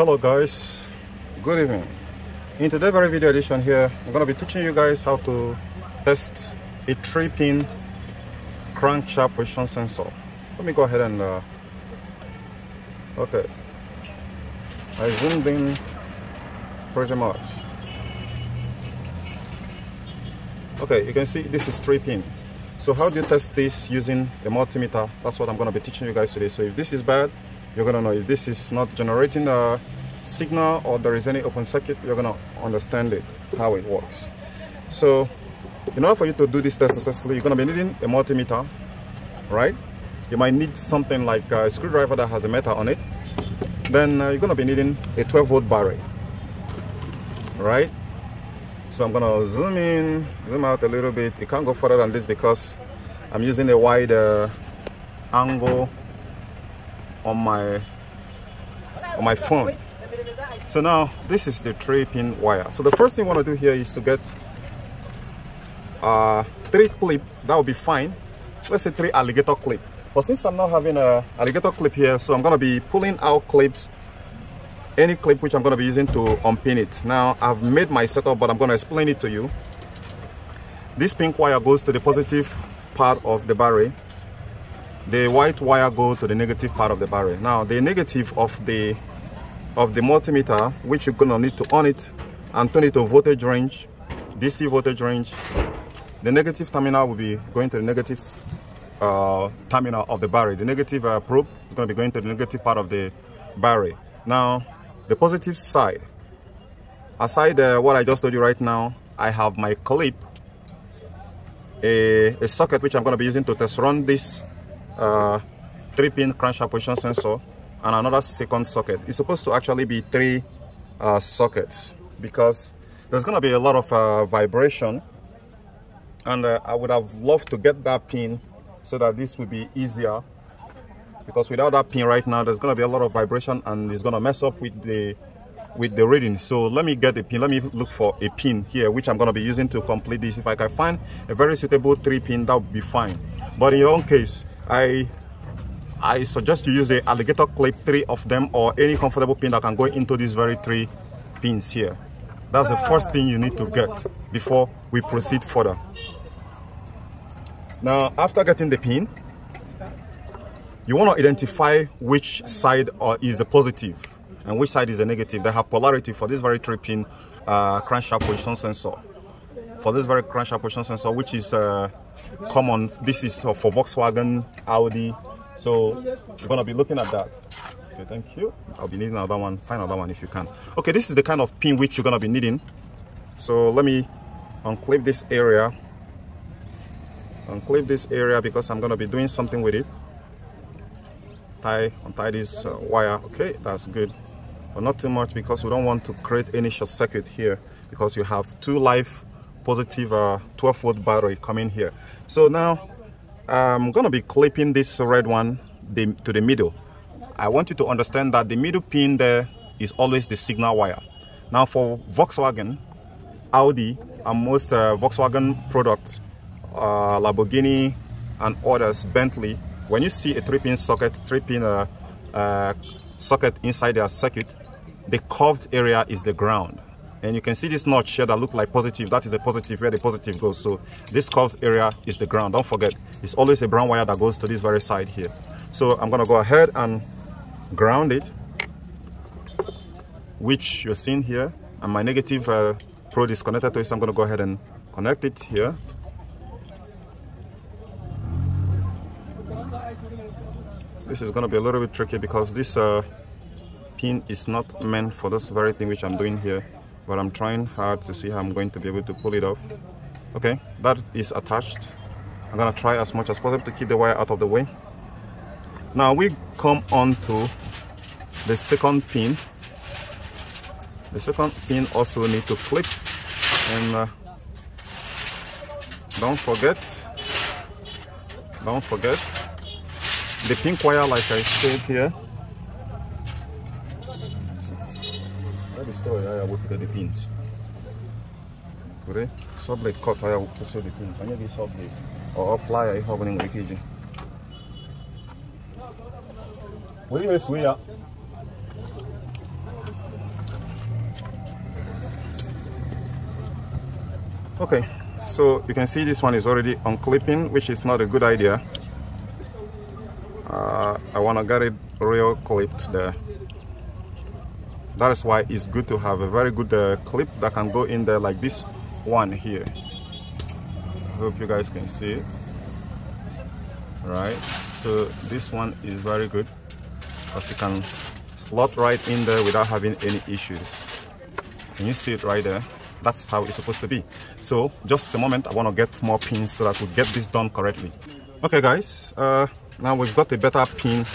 hello guys. Good evening. In today's very video edition here i'm going to be teaching you guys how to test a three pin crankshaft position sensor. Let me go ahead and uh, okay. I zoomed in pretty much. Okay you can see this is three pin so how do you test this using a multimeter? That's what i'm going to be teaching you guys today. So if this is bad you're gonna know if this is not generating a signal or there is any open circuit you're gonna understand it how it works. So in order for you to do this test successfully you're gonna be needing a multimeter right? You might need something like a screwdriver that has a metal on it. Then uh, you're gonna be needing a 12 volt battery right? So I'm gonna zoom in zoom out a little bit. You can't go further than this because I'm using a wide uh, angle on my on my phone. So now this is the three pin wire. So the first thing I want to do here is to get uh three clip that would be fine. Let's say three alligator clip. But since I'm not having a alligator clip here so I'm going to be pulling out clips any clip which I'm going to be using to unpin it. Now I've made my setup but I'm going to explain it to you. This pink wire goes to the positive part of the battery the white wire go to the negative part of the battery now the negative of the of the multimeter which you're gonna need to on it and turn it to voltage range dc voltage range the negative terminal will be going to the negative uh, terminal of the battery the negative uh, probe is going to be going to the negative part of the battery now the positive side. Aside uh, what i just told you right now i have my clip a, a socket which i'm going to be using to test run this uh, three pin crankshaft position sensor and another second socket. It's supposed to actually be three uh, sockets because there's going to be a lot of uh, vibration. And uh, I would have loved to get that pin so that this would be easier because without that pin right now there's going to be a lot of vibration and it's going to mess up with the with the reading. So let me get a pin. Let me look for a pin here which i'm going to be using to complete this. If i can find a very suitable three pin that would be fine. But in your own case I I suggest you use the alligator clip, three of them, or any comfortable pin that can go into these very three pins here. That's the first thing you need to get before we proceed further. Now, after getting the pin, you want to identify which side is the positive and which side is the negative. They have polarity for this very three pin uh, crankshaft position sensor. For this very crankshaft position sensor, which is uh, common. This is for Volkswagen, Audi. So you're gonna be looking at that. Okay, thank you. I'll be needing another one. Find another one if you can. Okay, this is the kind of pin which you're gonna be needing. So let me unclip this area. Unclip this area because I'm gonna be doing something with it. Tie, untie this uh, wire. Okay, that's good, but not too much because we don't want to create any short circuit here because you have two live positive uh, 12 volt battery coming here. So now I'm gonna be clipping this red one to the middle. I want you to understand that the middle pin there is always the signal wire. Now for Volkswagen Audi and most uh, Volkswagen products uh, Lamborghini and others Bentley when you see a three pin socket three pin uh, uh socket inside their circuit the curved area is the ground and you can see this notch here that look like positive. That is a positive where the positive goes. So this curved area is the ground. Don't forget it's always a brown wire that goes to this very side here. So i'm gonna go ahead and ground it which you're seeing here. And my negative uh, probe is connected to it so i'm gonna go ahead and connect it here. This is to be a little bit tricky because this uh, pin is not meant for this very thing which I'm doing here but I'm trying hard to see how I'm going to be able to pull it off. Okay that is attached. I'm gonna try as much as possible to keep the wire out of the way. Now we come on to the second pin. The second pin also need to clip and uh, don't forget don't forget the pink wire like I said here Tady stojí ajavuk do depins. Kudy? Soblit kot ajavuk to jsou depins. A někdy soblit. O oplaja i hovným rikidži. Kudy je suja? Okay, so you can see this one is already unclipping, which is not a good idea. Uh, I want to get it real clipped there that is why it's good to have a very good uh, clip that can go in there like this one here. I hope you guys can see it. Right so this one is very good. Because you can slot right in there without having any issues. Can you see it right there? That's how it's supposed to be. So just a moment i want to get more pins so that we get this done correctly. Okay guys uh, now we've got a better pin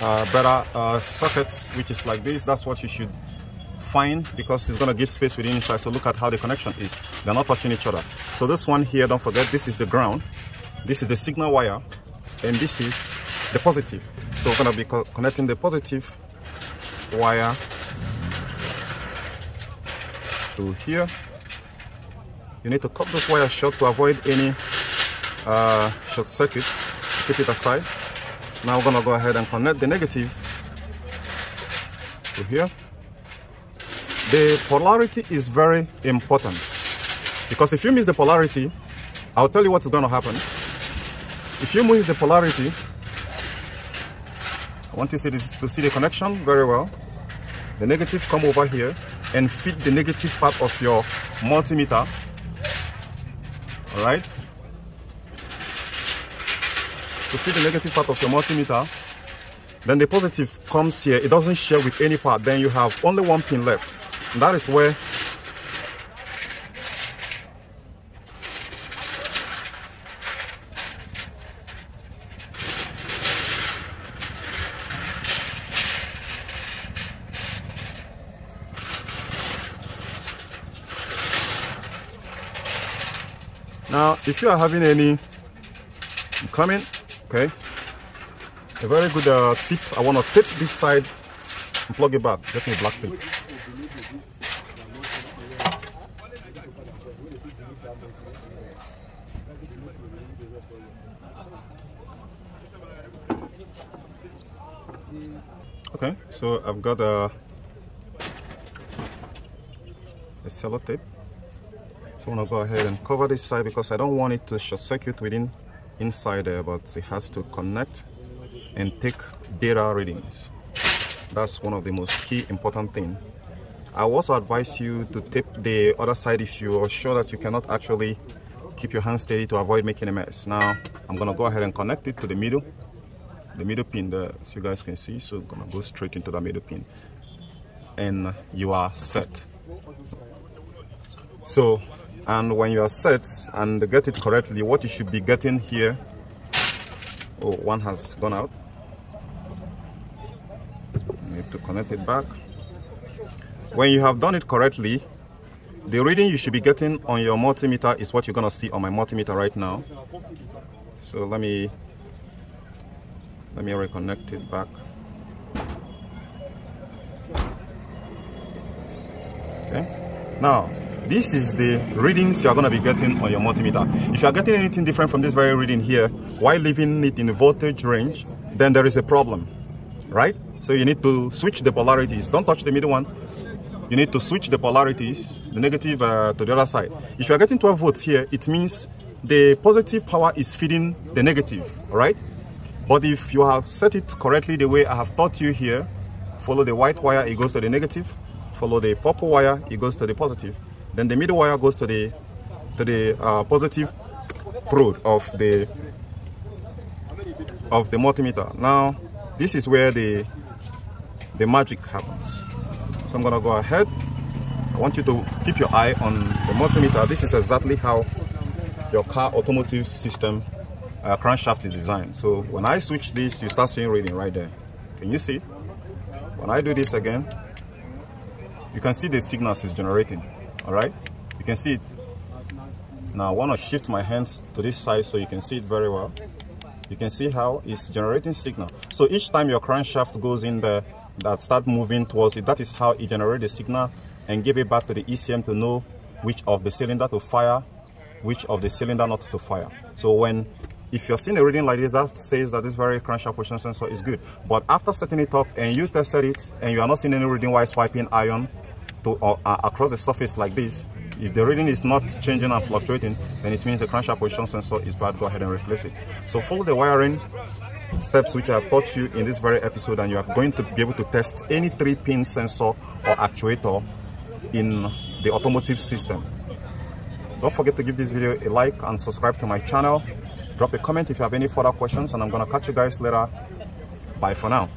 uh, better uh, socket which is like this. That's what you should find because it's going to give space within inside so look at how the connection is. They're not touching each other. So this one here don't forget this is the ground. This is the signal wire and this is the positive. So we're going to be co connecting the positive wire to here. You need to cut this wire short to avoid any uh, short circuit. Keep it aside. Now we're gonna go ahead and connect the negative to here the polarity is very important. Because if you miss the polarity I'll tell you what's gonna happen. If you miss the polarity I want you to see, this, to see the connection very well. The negative come over here and feed the negative part of your multimeter. All right? To feed the negative part of your multimeter then the positive comes here. It doesn't share with any part. Then you have only one pin left that is where Now, if you are having any coming, okay, a very good uh, tip, I want to tape this side and plug it back. Get me black tape. Okay, so I've got a, a sellotape so I'm gonna go ahead and cover this side because I don't want it to short circuit within inside there but it has to connect and take data readings. That's one of the most key important thing I also advise you to tape the other side if you are sure that you cannot actually keep your hand steady to avoid making a mess. Now I'm gonna go ahead and connect it to the middle. The middle pin there so you guys can see so I'm gonna go straight into the middle pin. And you are set. So and when you are set and get it correctly what you should be getting here oh one has gone out. You need to connect it back when you have done it correctly the reading you should be getting on your multimeter is what you're gonna see on my multimeter right now. So let me let me reconnect it back. Okay. Now this is the readings you're going to be getting on your multimeter. If you're getting anything different from this very reading here while leaving it in the voltage range then there is a problem right? So you need to switch the polarities. Don't touch the middle one you need to switch the polarities the negative uh, to the other side if you're getting 12 volts here it means the positive power is feeding the negative right but if you have set it correctly the way i have taught you here follow the white wire it goes to the negative follow the purple wire it goes to the positive then the middle wire goes to the to the uh, positive probe of the of the multimeter. Now this is where the the magic happens. So I'm gonna go ahead. I want you to keep your eye on the multimeter. This is exactly how your car automotive system uh, crankshaft is designed. So when I switch this, you start seeing reading right there. Can you see? When I do this again, you can see the signals is generating all right you can see it now I want to shift my hands to this side so you can see it very well you can see how it's generating signal so each time your crankshaft goes in there that start moving towards it. That is how it generates the signal and give it back to the ECM to know which of the cylinder to fire which of the cylinder not to fire. So when if you're seeing a reading like this that says that this very crankshaft position sensor is good. But after setting it up and you tested it and you are not seeing any reading while swiping iron to uh, across the surface like this if the reading is not changing and fluctuating then it means the crankshaft position sensor is bad. Go ahead and replace it. So follow the wiring steps which I have taught you in this very episode and you are going to be able to test any three pin sensor or actuator in the automotive system. Don't forget to give this video a like and subscribe to my channel. Drop a comment if you have any further questions and i'm gonna catch you guys later. Bye for now